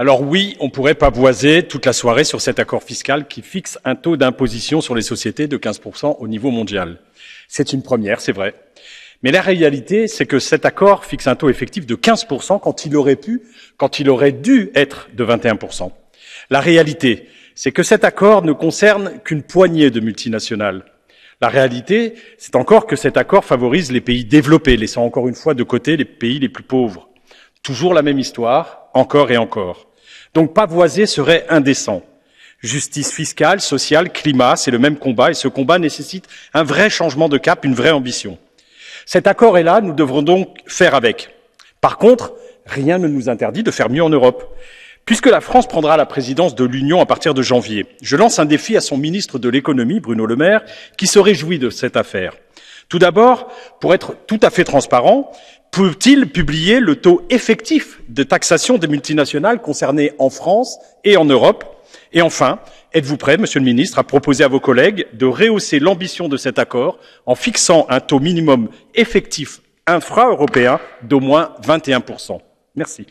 Alors oui, on pourrait pavoiser toute la soirée sur cet accord fiscal qui fixe un taux d'imposition sur les sociétés de 15% au niveau mondial. C'est une première, c'est vrai. Mais la réalité, c'est que cet accord fixe un taux effectif de 15% quand il aurait pu, quand il aurait dû être de 21%. La réalité, c'est que cet accord ne concerne qu'une poignée de multinationales. La réalité, c'est encore que cet accord favorise les pays développés, laissant encore une fois de côté les pays les plus pauvres. Toujours la même histoire, encore et encore. Donc pavoiser serait indécent. Justice fiscale, sociale, climat, c'est le même combat et ce combat nécessite un vrai changement de cap, une vraie ambition. Cet accord est là, nous devrons donc faire avec. Par contre, rien ne nous interdit de faire mieux en Europe. Puisque la France prendra la présidence de l'Union à partir de janvier, je lance un défi à son ministre de l'économie, Bruno Le Maire, qui se réjouit de cette affaire. Tout d'abord, pour être tout à fait transparent, peut-il publier le taux effectif de taxation des multinationales concernées en France et en Europe Et enfin, êtes-vous prêt, Monsieur le Ministre, à proposer à vos collègues de rehausser l'ambition de cet accord en fixant un taux minimum effectif infra-européen d'au moins 21% Merci.